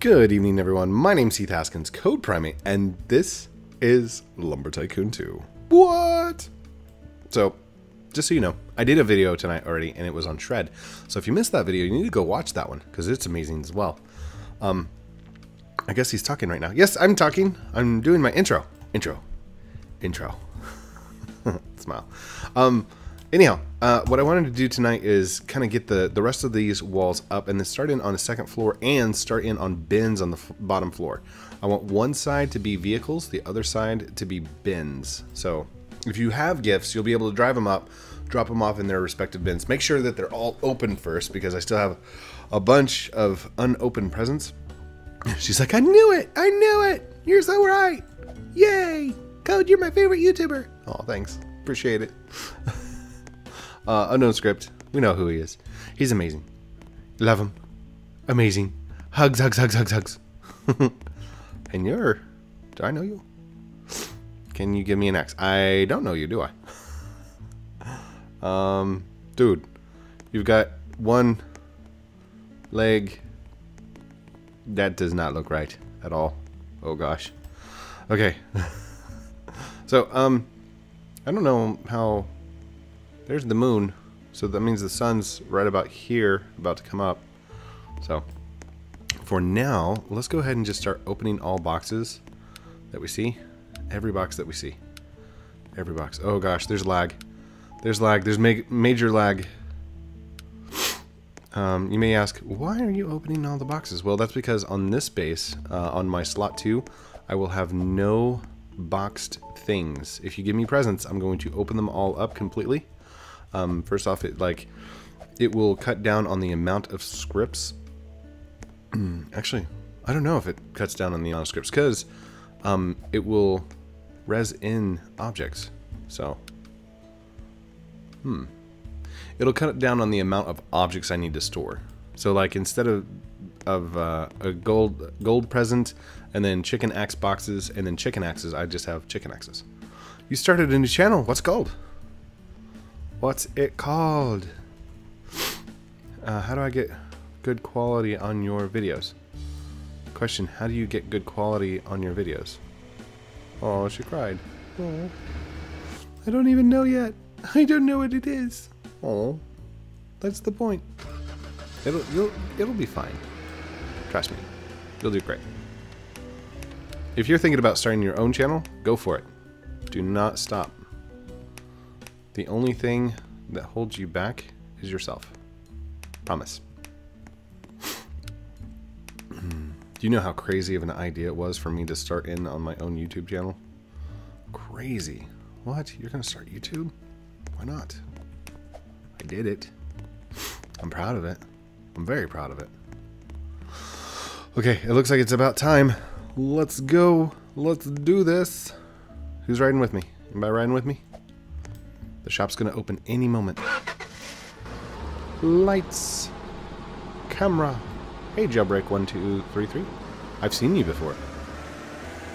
Good evening, everyone. My name's Heath Haskins, CodePrime8, and this is Lumber Tycoon 2. What? So, just so you know, I did a video tonight already, and it was on Shred. So if you missed that video, you need to go watch that one, because it's amazing as well. Um, I guess he's talking right now. Yes, I'm talking. I'm doing my intro. Intro. Intro. Smile. Um, anyhow, uh, what I wanted to do tonight is kind of get the, the rest of these walls up and then start in on the second floor and start in on bins on the bottom floor. I want one side to be vehicles, the other side to be bins. So if you have gifts, you'll be able to drive them up, drop them off in their respective bins. Make sure that they're all open first because I still have a bunch of unopened presents. She's like, I knew it! I knew it! You're so right! Yay! Code, you're my favorite YouTuber! Oh, thanks. Appreciate it. uh, unknown script. We know who he is. He's amazing. Love him. Amazing. Hugs, hugs, hugs, hugs, hugs. and you're. Do I know you? Can you give me an X? I don't know you, do I? um, dude, you've got one leg. That does not look right at all. Oh gosh. Okay. so, um, I don't know how. There's the moon, so that means the sun's right about here, about to come up. So, for now, let's go ahead and just start opening all boxes that we see. Every box that we see. Every box. Oh gosh, there's lag. There's lag. There's ma major lag. Um, you may ask, why are you opening all the boxes? Well, that's because on this base, uh, on my slot 2, I will have no boxed things. If you give me presents, I'm going to open them all up completely. Um, first off, it like it will cut down on the amount of scripts. Actually, I don't know if it cuts down on the amount of scripts because um, it will res in objects. So, hmm, it'll cut down on the amount of objects I need to store. So, like instead of of uh, a gold gold present and then chicken axe boxes and then chicken axes, I just have chicken axes. You started a new channel. What's called? What's it called? Uh, how do I get good quality on your videos? Question, how do you get good quality on your videos? Oh, she cried. Oh, I don't even know yet. I don't know what it is. Oh, that's the point. It'll, it'll, it'll be fine. Trust me. You'll do great. If you're thinking about starting your own channel, go for it. Do not stop. The only thing that holds you back is yourself. Promise. Do you know how crazy of an idea it was for me to start in on my own YouTube channel? Crazy. What? You're going to start YouTube? Why not? I did it. I'm proud of it. I'm very proud of it. Okay, it looks like it's about time. Let's go. Let's do this. Who's riding with me? Anybody riding with me? The shop's gonna open any moment. Lights. Camera. Hey, Jailbreak1233. I've seen you before.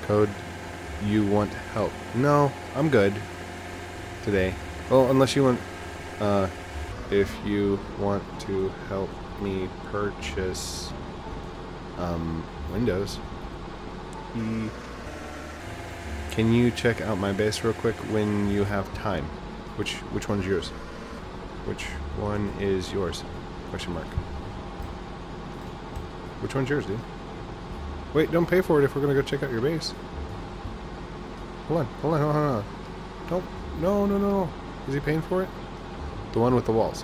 Code, you want help? No, I'm good. Today. Well, unless you want, uh, if you want to help me purchase, um, Windows. E can you check out my base real quick when you have time? Which which one's yours? Which one is yours? Question mark. Which one's yours, dude? Wait, don't pay for it if we're gonna go check out your base. Hold on, hold on, hold on, on. Don't, no, no, no. Is he paying for it? The one with the walls.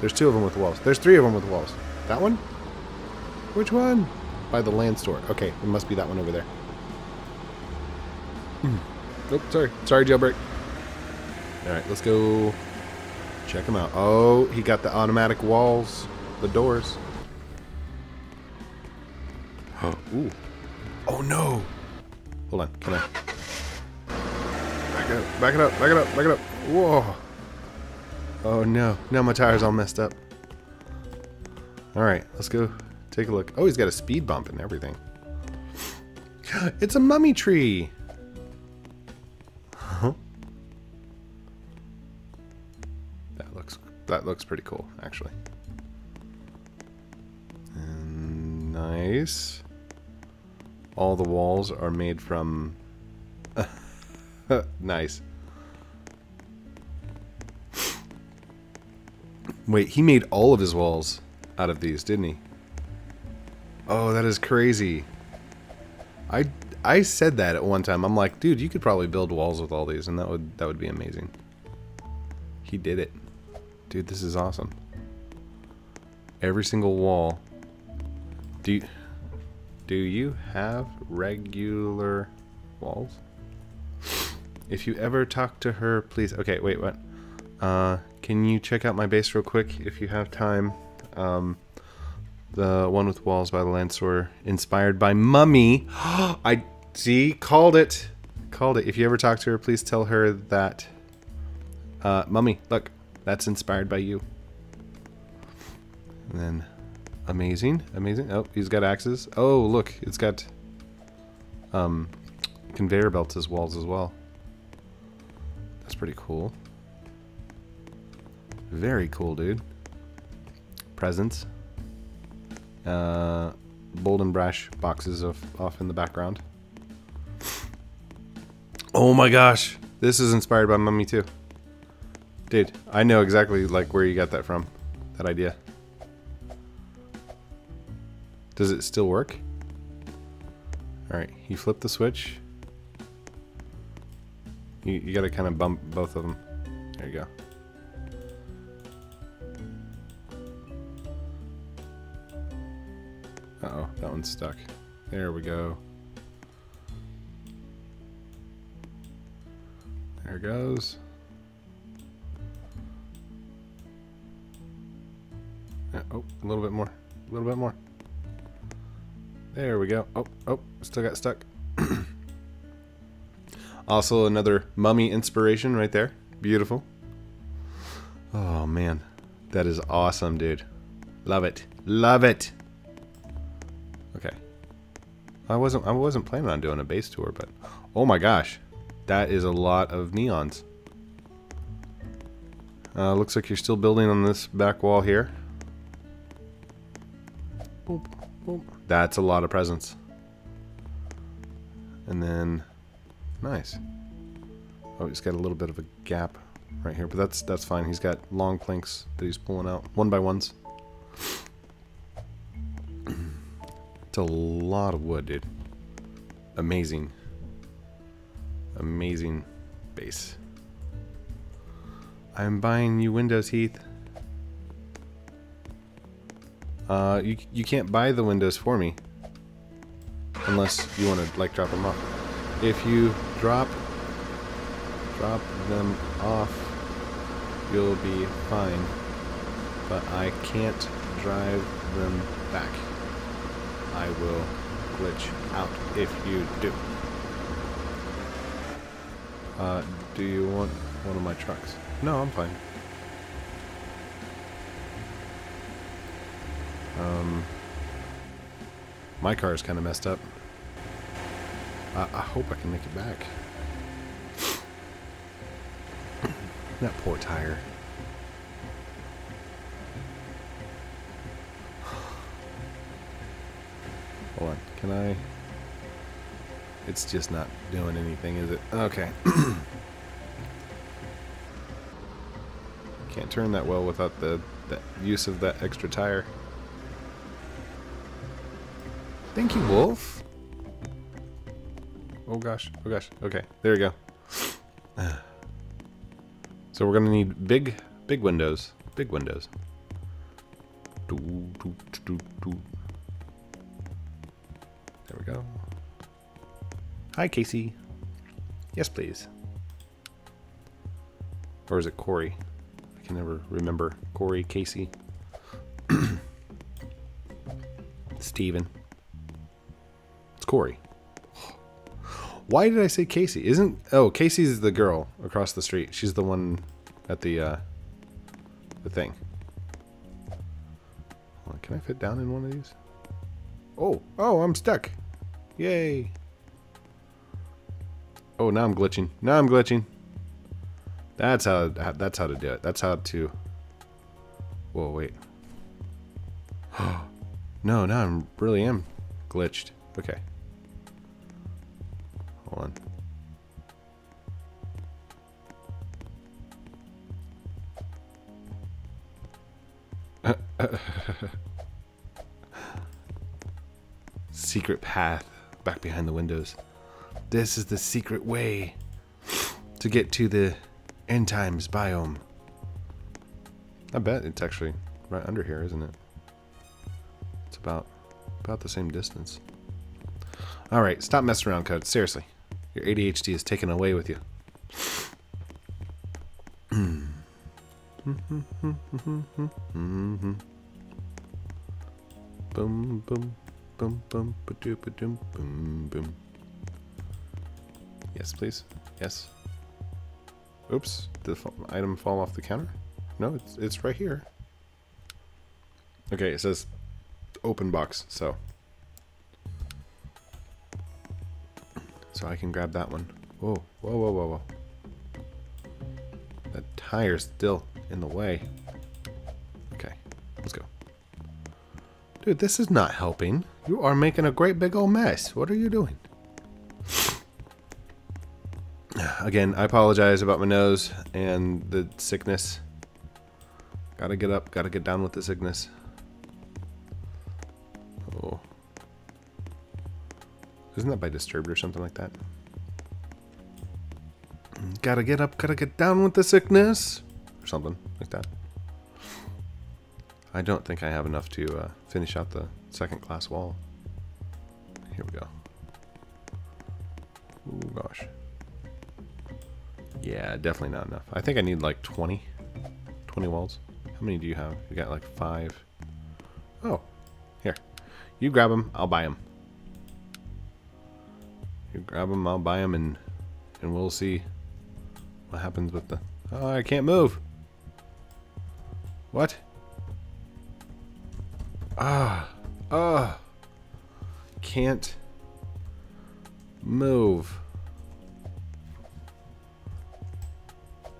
There's two of them with the walls. There's three of them with the walls. That one? Which one? By the land store. Okay, it must be that one over there. Nope, oh, sorry. Sorry, jailbreak. Alright, let's go check him out. Oh, he got the automatic walls, the doors. Oh, ooh. Oh no! Hold on, can I? Back it up, back it up, back it up, back it up. Whoa! Oh no, now my tire's all messed up. Alright, let's go take a look. Oh, he's got a speed bump and everything. It's a mummy tree! That looks that looks pretty cool, actually. And nice. all the walls are made from... nice. Wait, he made all of his walls out of these, didn't he? Oh, that is crazy. I I said that at one time. I'm like, dude, you could probably build walls with all these, and that would that would be amazing. He did it, dude. This is awesome. Every single wall. Do you, do you have regular walls? If you ever talk to her, please. Okay, wait, what? Uh, can you check out my base real quick if you have time? Um, the one with walls by the Lancer, inspired by Mummy. I see, called it, called it. If you ever talk to her, please tell her that. Uh, Mummy, look, that's inspired by you. And then, amazing, amazing. Oh, he's got axes. Oh, look, it's got um, conveyor belts as walls as well. That's pretty cool. Very cool, dude. Presents. Uh, bold and brash boxes of off in the background. Oh my gosh, this is inspired by Mummy too. Dude, I know exactly like where you got that from. That idea. Does it still work? Alright, you flip the switch. You, you gotta kind of bump both of them. There you go. Uh-oh, that one's stuck. There we go. There it goes. Oh, a little bit more. A little bit more. There we go. Oh, oh, still got stuck. also another mummy inspiration right there. Beautiful. Oh man, that is awesome, dude. Love it. Love it. Okay. I wasn't I wasn't planning on doing a base tour, but oh my gosh, that is a lot of neons. Uh, looks like you're still building on this back wall here. Boop, boop. That's a lot of presents. And then, nice. Oh, he's got a little bit of a gap right here, but that's that's fine. He's got long planks that he's pulling out, one by ones. It's a lot of wood, dude. Amazing. Amazing base. I'm buying new windows, Heath. Uh, you, you can't buy the windows for me. Unless you want to, like, drop them off. If you drop, drop them off, you'll be fine. But I can't drive them back. I will glitch out if you do. Uh, do you want one of my trucks? No, I'm fine. Um, my car is kind of messed up. I, I hope I can make it back. that poor tire. Hold on. Can I... It's just not doing anything, is it? Okay. Can't turn that well without the, the use of that extra tire. Thank you, Wolf. Oh gosh, oh gosh. Okay, there we go. So we're gonna need big, big windows. Big windows. There we go. Hi, Casey. Yes, please. Or is it Corey? I can never remember. Corey, Casey. Steven. Corey. Why did I say Casey? Isn't... Oh, Casey's the girl across the street. She's the one at the, uh... The thing. Can I fit down in one of these? Oh, oh, I'm stuck. Yay. Oh, now I'm glitching. Now I'm glitching. That's how, that's how to do it. That's how to... Whoa, wait. no, now I'm really am glitched. Okay. Secret path back behind the windows. This is the secret way to get to the end times biome. I bet it's actually right under here, isn't it? It's about about the same distance. All right, stop messing around, code. Seriously, your ADHD is taken away with you. boom, boom, boom, boom, boom, boom. Yes, please. Yes. Oops, did the item fall off the counter? No, it's, it's right here. Okay, it says open box, so. So I can grab that one. Whoa, whoa, whoa, whoa, whoa. That tire's still in the way. Okay, let's go. Dude, this is not helping. You are making a great big old mess. What are you doing? Again, I apologize about my nose and the sickness. Gotta get up, gotta get down with the sickness. Isn't that by Disturbed or something like that? Gotta get up, gotta get down with the sickness. Or something like that. I don't think I have enough to uh, finish out the second class wall. Here we go. Oh gosh. Yeah, definitely not enough. I think I need like 20. 20 walls. How many do you have? You got like five. Oh, here. You grab them, I'll buy them. Grab them, I'll buy them, and and we'll see what happens with the... Oh, I can't move. What? Ah. Ah. Can't move.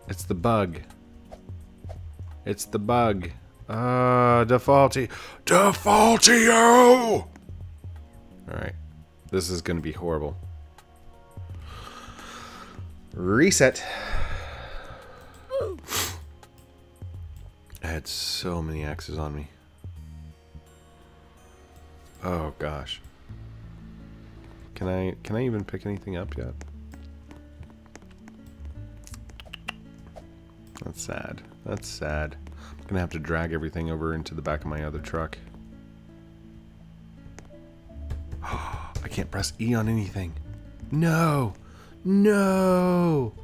It's the bug. It's the bug. Ah, uh, defaulty. Defaulty! Alright. This is gonna be horrible. Reset. I had so many axes on me. Oh gosh. Can I can I even pick anything up yet? That's sad. That's sad. I'm gonna have to drag everything over into the back of my other truck. I can't press E on anything. No! No!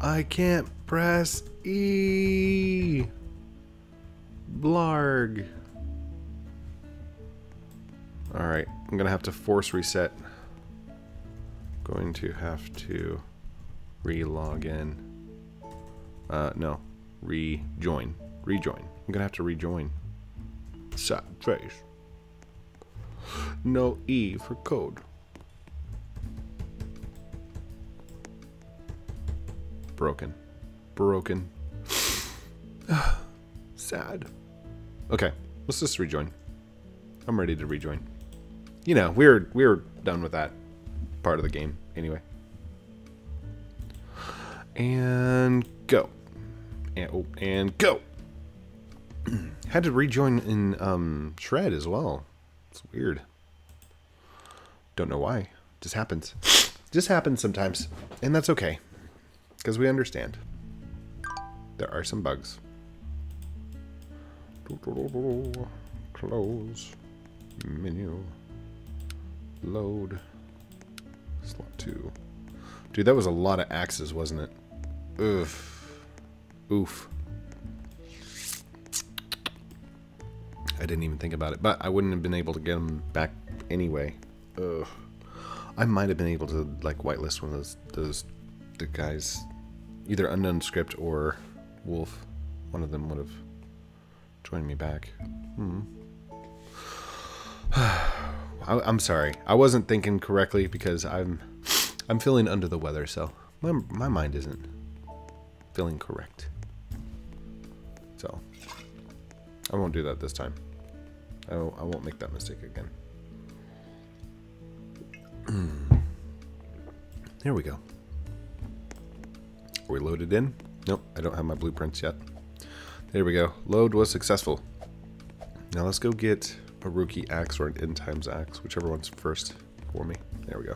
I can't press E! Blarg. Alright, I'm gonna have to force reset. Going to have to re-log in. Uh, no. Rejoin. Rejoin. I'm gonna have to rejoin. Sad face. No E for code. Broken. Broken. Sad. Okay, let's just rejoin. I'm ready to rejoin. You know, we're we're done with that part of the game anyway. And go. And, oh, and go. Had to rejoin in um, Shred as well. It's weird. Don't know why. Just happens. Just happens sometimes. And that's okay. Because we understand. There are some bugs. Close. Menu. Load. Slot 2. Dude, that was a lot of axes, wasn't it? Oof. Oof. I didn't even think about it, but I wouldn't have been able to get them back anyway. Ugh. I might have been able to like whitelist one of those those the guys, either unknown script or Wolf. One of them would have joined me back. Hmm. I, am sorry. I wasn't thinking correctly because I'm I'm feeling under the weather, so my my mind isn't feeling correct. So I won't do that this time. I I won't make that mistake again. There we go. We loaded in? Nope, I don't have my blueprints yet. There we go. Load was successful. Now let's go get a rookie axe or an end times axe, whichever one's first for me. There we go.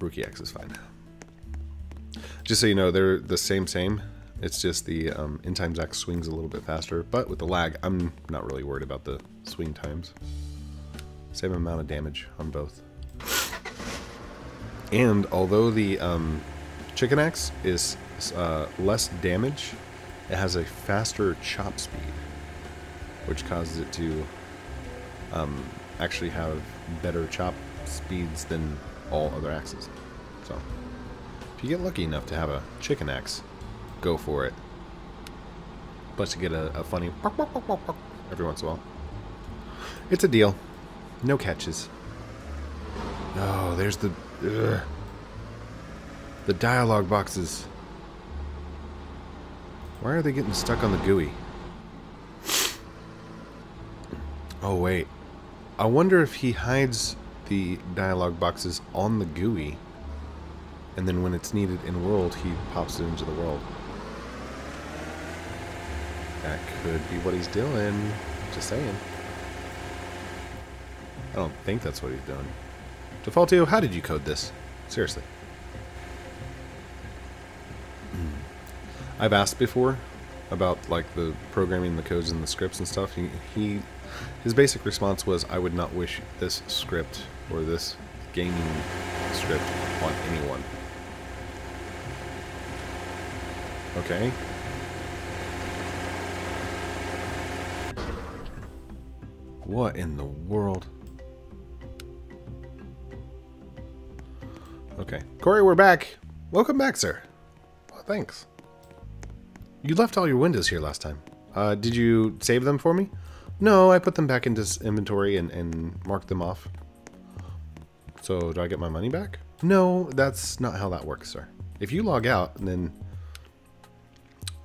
Rookie axe is fine. Just so you know, they're the same same. It's just the um, end times axe swings a little bit faster, but with the lag, I'm not really worried about the swing times. Same amount of damage on both. And although the um, chicken axe is uh, less damage, it has a faster chop speed, which causes it to um, actually have better chop speeds than all other axes. So, if you get lucky enough to have a chicken axe, go for it. Plus, you get a, a funny every once in a while. It's a deal. No catches. Oh, there's the... Ugh. The dialogue boxes. Why are they getting stuck on the GUI? Oh, wait. I wonder if he hides the dialogue boxes on the GUI, and then when it's needed in world, he pops it into the world. That could be what he's doing. Just saying. I don't think that's what he's doing. Defaultio, how did you code this? Seriously. I've asked before about like the programming, the codes, and the scripts and stuff. He, he, his basic response was, "I would not wish this script or this gaming script on anyone." Okay. What in the world? Okay. Corey, we're back. Welcome back, sir. Well, thanks. You left all your windows here last time. Uh, did you save them for me? No, I put them back into inventory and, and marked them off. So, do I get my money back? No, that's not how that works, sir. If you log out, then...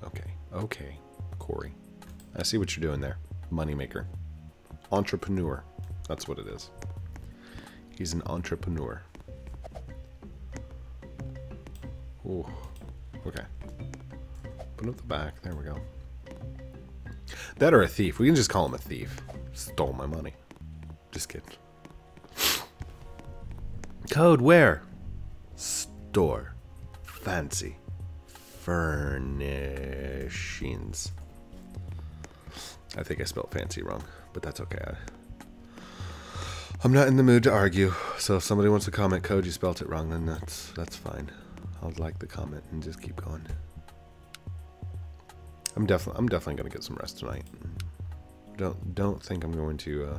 Okay, okay, Corey. I see what you're doing there. Moneymaker. Entrepreneur. That's what it is. He's an entrepreneur. Ooh. Okay. Open up the back. There we go. That or a thief. We can just call him a thief. Stole my money. Just kidding. Code where? Store. Fancy. Furnishings. I think I spelled fancy wrong, but that's okay. I, I'm not in the mood to argue, so if somebody wants to comment code you spelt it wrong, then that's that's fine. I'll like the comment and just keep going. I'm definitely I'm definitely gonna get some rest tonight. Don't don't think I'm going to uh,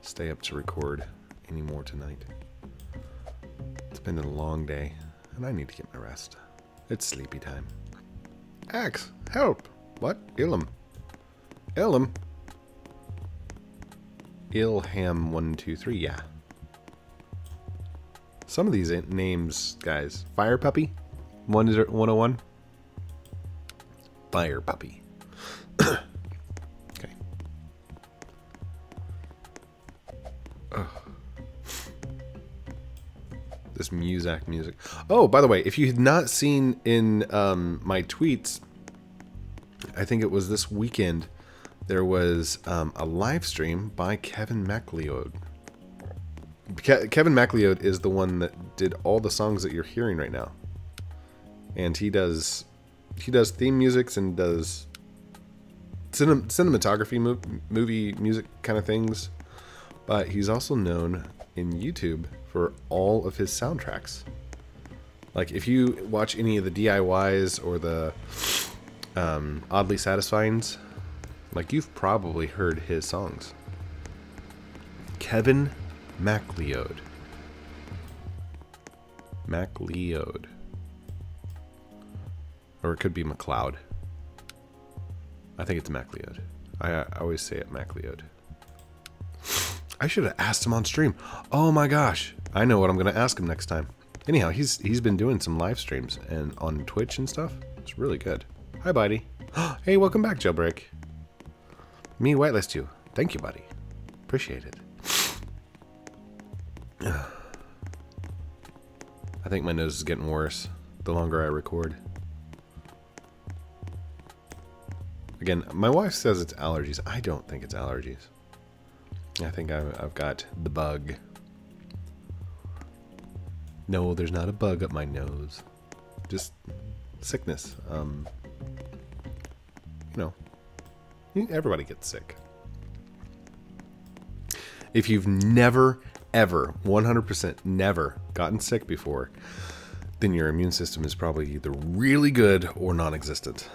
stay up to record anymore tonight. It's been a long day, and I need to get my rest. It's sleepy time. Axe, help! What? Ilum. Ilum? Ilham123, yeah. Some of these names, guys. Fire Puppy? 101? Fire Puppy. okay. This Muzak music. Oh, by the way, if you had not seen in um, my tweets, I think it was this weekend, there was um, a live stream by Kevin MacLeod. Ke Kevin MacLeod is the one that did all the songs that you're hearing right now, and he does he does theme musics and does cinem cinematography mo movie music kind of things. But he's also known in YouTube for all of his soundtracks. Like if you watch any of the DIYs or the um, oddly satisfyings, like you've probably heard his songs. Kevin MacLeod. MacLeod. Or it could be McLeod. I think it's MacLeod. I, I always say it MacLeod. I should have asked him on stream. Oh my gosh. I know what I'm going to ask him next time. Anyhow, he's he's been doing some live streams and on Twitch and stuff. It's really good. Hi, buddy. hey, welcome back, Jailbreak. Me whitelist you. Thank you, buddy. Appreciate it. I think my nose is getting worse the longer I record. Again, my wife says it's allergies. I don't think it's allergies. I think I've, I've got the bug. No, there's not a bug up my nose. Just sickness. Um, you know, everybody gets sick. If you've never, ever, 100% never gotten sick before, then your immune system is probably either really good or non existent.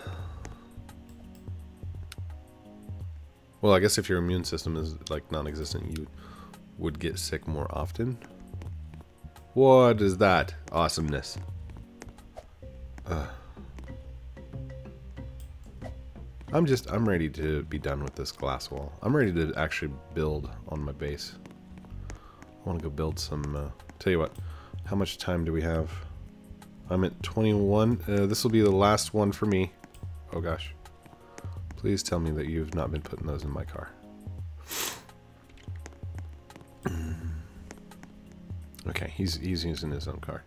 Well, I guess if your immune system is like non existent, you would get sick more often. What is that awesomeness? Uh, I'm just, I'm ready to be done with this glass wall. I'm ready to actually build on my base. I want to go build some, uh, tell you what, how much time do we have? I'm at 21. Uh, this will be the last one for me. Oh gosh. Please tell me that you've not been putting those in my car. okay, he's, he's using his own car.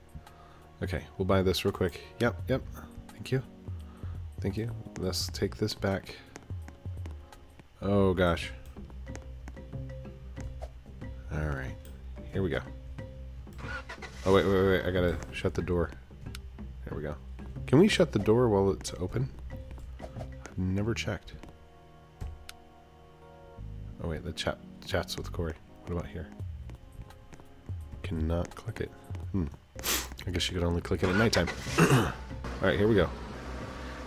Okay, we'll buy this real quick. Yep, yep. Thank you. Thank you. Let's take this back. Oh gosh. Alright. Here we go. Oh wait, wait, wait, I gotta shut the door. There we go. Can we shut the door while it's open? Never checked. Oh wait, the chat chats with Corey. What about here? Cannot click it. Hmm. I guess you could only click it at nighttime. Alright, here we go.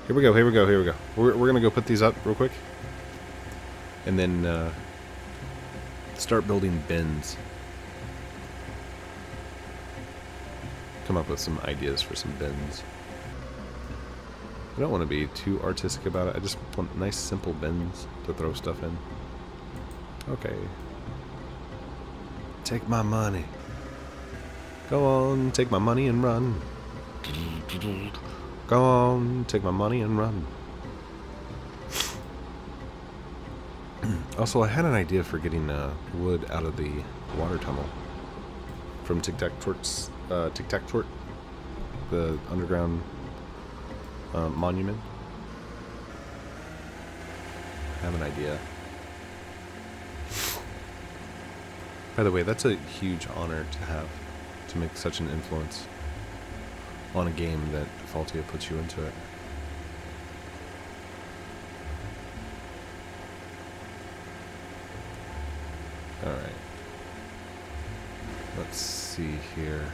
Here we go, here we go, here we go. We're, we're gonna go put these up real quick. And then uh, start building bins. come up with some ideas for some bins. I don't want to be too artistic about it. I just want nice, simple bins to throw stuff in. Okay. Take my money. Go on, take my money and run. Go on, take my money and run. also, I had an idea for getting uh, wood out of the water tunnel from Tic Tac Tort's uh, Tic Tac Tort, the underground uh, monument. I have an idea. By the way, that's a huge honor to have, to make such an influence on a game that Defaultio puts you into it. Alright. Let's see here.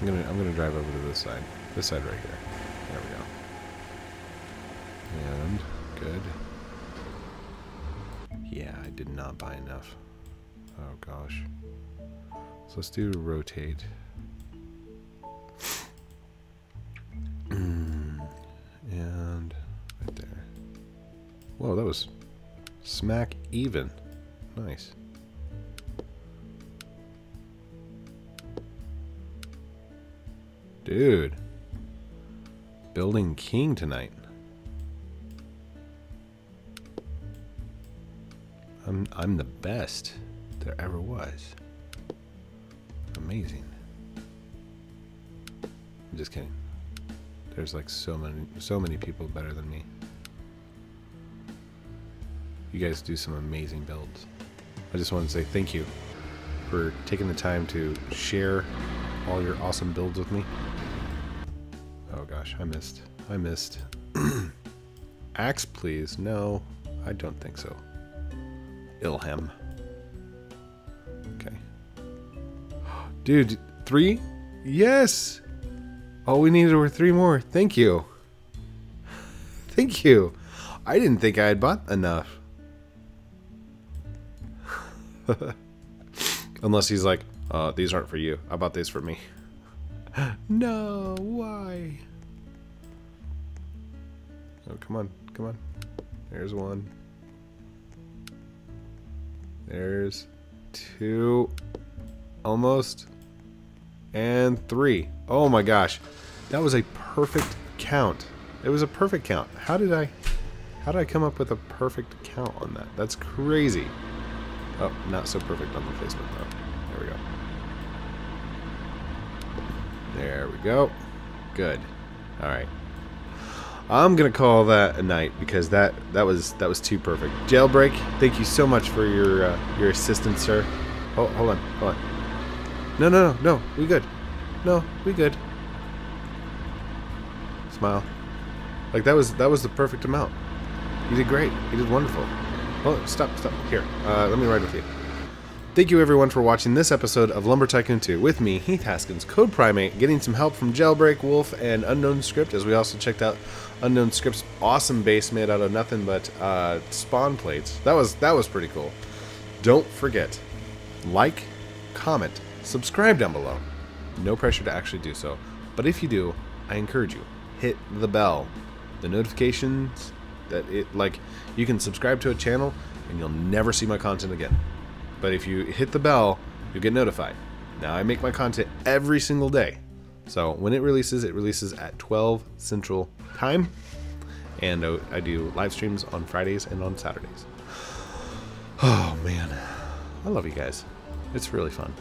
I'm gonna I'm gonna drive over to this side. This side right here. There we go. And good. Yeah, I did not buy enough. Oh gosh. So let's do rotate. and right there. Whoa, that was smack even. Nice. Dude. Building king tonight. I'm I'm the best there ever was. Amazing. I'm just kidding. There's like so many so many people better than me. You guys do some amazing builds. I just want to say thank you for taking the time to share all your awesome builds with me. Gosh, I missed. I missed. Axe, please. No, I don't think so. Ilham. Okay. Dude, three? Yes! All we needed were three more. Thank you. Thank you. I didn't think I had bought enough. Unless he's like, uh, these aren't for you. I bought these for me? no, why? Oh, come on, come on. There's one. There's two. Almost. And three. Oh my gosh. That was a perfect count. It was a perfect count. How did I... How did I come up with a perfect count on that? That's crazy. Oh, not so perfect on the placement though. There we go. There we go. Good. All right. I'm gonna call that a night because that that was that was too perfect. Jailbreak, thank you so much for your uh, your assistance, sir. Oh, hold on, hold on. No, no, no, no. We good. No, we good. Smile. Like that was that was the perfect amount. You did great. You did wonderful. Oh, stop, stop. Here, uh, let me ride with you. Thank you everyone for watching this episode of Lumber Tycoon 2 with me, Heath Haskins, CodePrime8, getting some help from Jailbreak, Wolf, and Unknown Script, as we also checked out Unknown Script's awesome base made out of nothing but uh, spawn plates. That was that was pretty cool. Don't forget, like, comment, subscribe down below. No pressure to actually do so, but if you do, I encourage you, hit the bell, the notifications that it like you can subscribe to a channel and you'll never see my content again. But if you hit the bell, you'll get notified. Now I make my content every single day. So when it releases, it releases at 12 Central Time. And uh, I do live streams on Fridays and on Saturdays. Oh man, I love you guys. It's really fun.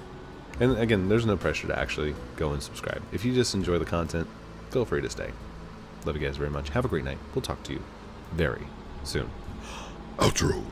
And again, there's no pressure to actually go and subscribe. If you just enjoy the content, feel free to stay. Love you guys very much. Have a great night. We'll talk to you very soon. Outro.